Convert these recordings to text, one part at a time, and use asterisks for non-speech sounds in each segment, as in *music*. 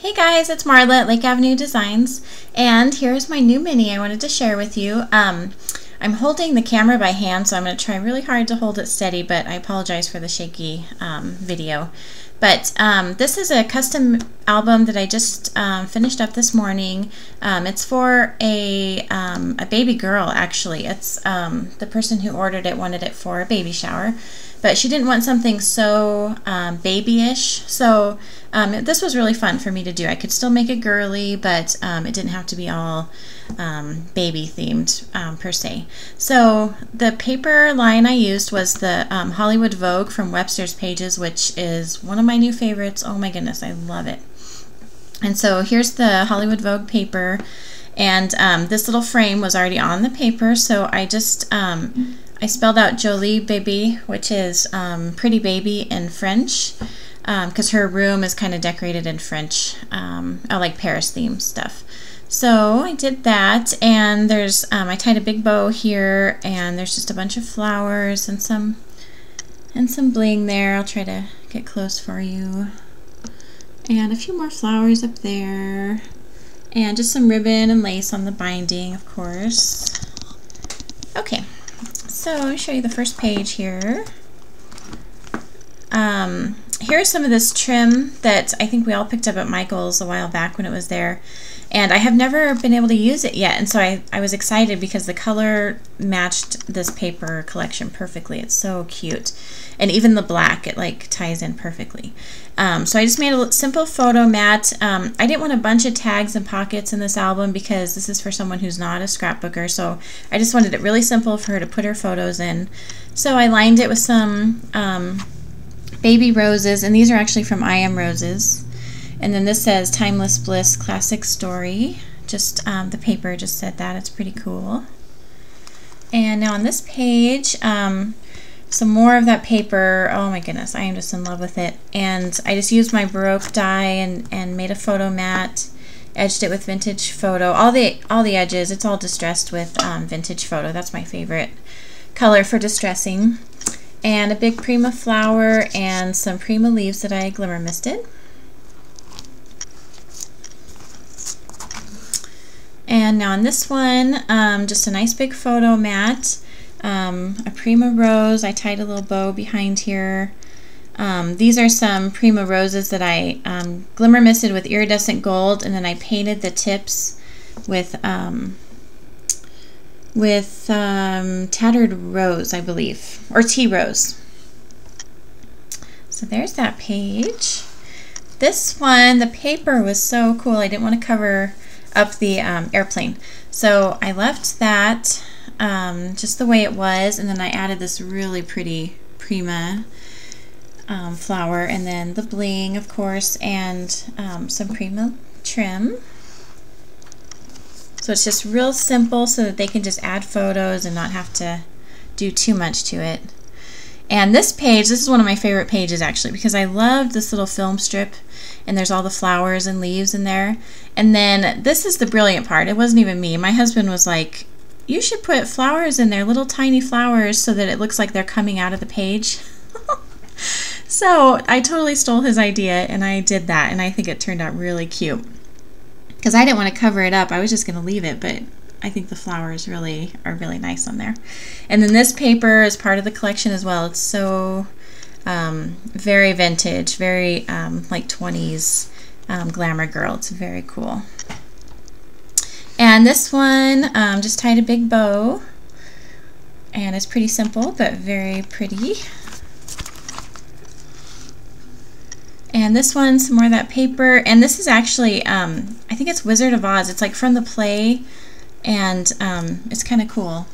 Hey guys, it's Marla at Lake Avenue Designs, and here's my new mini I wanted to share with you. Um, I'm holding the camera by hand, so I'm going to try really hard to hold it steady, but I apologize for the shaky um, video. But um, this is a custom album that I just um, finished up this morning. Um, it's for a, um, a baby girl, actually. It's the person who ordered it wanted it for a baby shower but she didn't want something so um, babyish. So um, this was really fun for me to do. I could still make it girly, but um, it didn't have to be all um, baby themed um, per se. So the paper line I used was the um, Hollywood Vogue from Webster's Pages, which is one of my new favorites. Oh my goodness, I love it. And so here's the Hollywood Vogue paper. And this little frame was already on the paper, so I just I spelled out Joli Bebe, which is um, pretty baby in French, because um, her room is kind of decorated in French. Um, I like Paris theme stuff. So I did that, and there's um, I tied a big bow here, and there's just a bunch of flowers and some and some bling there. I'll try to get close for you, and a few more flowers up there, and just some ribbon and lace on the binding, of course. Okay. So I'll show you the first page here. Um, here's some of this trim that I think we all picked up at Michael's a while back when it was there. And I have never been able to use it yet. And so I, I was excited because the color matched this paper collection perfectly. It's so cute. And even the black, it like ties in perfectly. Um, so I just made a simple photo mat. Um, I didn't want a bunch of tags and pockets in this album because this is for someone who's not a scrapbooker. So I just wanted it really simple for her to put her photos in. So I lined it with some um, baby roses. And these are actually from I Am Roses. And then this says Timeless Bliss Classic Story. Just um, the paper just said that. It's pretty cool. And now on this page, um, some more of that paper. Oh my goodness, I am just in love with it. And I just used my Baroque die and, and made a photo mat. Edged it with vintage photo. All the all the edges, it's all distressed with um, vintage photo. That's my favorite color for distressing. And a big Prima flower and some Prima leaves that I glimmer misted. And now on this one, um, just a nice big photo mat, um, a Prima rose. I tied a little bow behind here. Um, these are some Prima roses that I um, glimmer misted with iridescent gold, and then I painted the tips with um, with um, tattered rose, I believe, or tea rose. So there's that page. This one, the paper was so cool. I didn't want to cover up the um, airplane. So I left that um, just the way it was, and then I added this really pretty Prima um, flower, and then the bling, of course, and um, some Prima trim. So it's just real simple so that they can just add photos and not have to do too much to it. And this page, this is one of my favorite pages actually because I loved this little film strip and there's all the flowers and leaves in there. And then this is the brilliant part. It wasn't even me. My husband was like, you should put flowers in there, little tiny flowers so that it looks like they're coming out of the page. *laughs* so I totally stole his idea and I did that and I think it turned out really cute. Because I didn't want to cover it up. I was just going to leave it, but I think the flowers really are really nice on there. And then this paper is part of the collection as well. It's so um, very vintage, very um, like 20s um, glamour girl. It's very cool. And this one um, just tied a big bow and it's pretty simple but very pretty. And this one, some more of that paper. And this is actually, um, I think it's Wizard of Oz. It's like from the play. And um, it's kind of cool.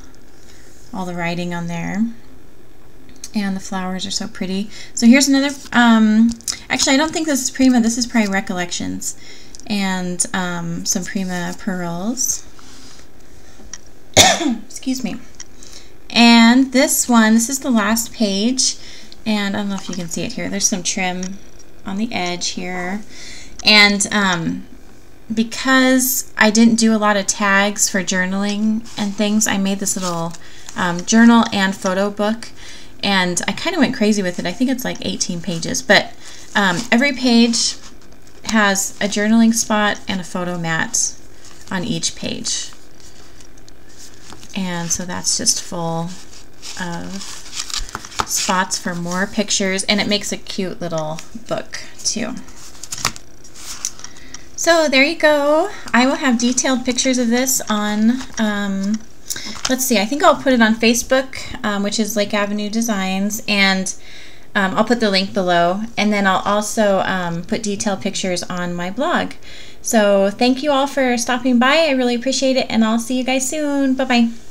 All the writing on there. And the flowers are so pretty. So here's another um, actually I don't think this is Prima. This is probably Recollections. And um, some Prima pearls. *coughs* Excuse me. And this one this is the last page. And I don't know if you can see it here. There's some trim on the edge here and um, because I didn't do a lot of tags for journaling and things, I made this little um, journal and photo book. And I kind of went crazy with it. I think it's like 18 pages. But um, every page has a journaling spot and a photo mat on each page. And so that's just full of spots for more pictures and it makes a cute little book too. So there you go. I will have detailed pictures of this on, um, let's see, I think I'll put it on Facebook, um, which is Lake Avenue Designs, and um, I'll put the link below. And then I'll also um, put detailed pictures on my blog. So thank you all for stopping by. I really appreciate it, and I'll see you guys soon. Bye-bye.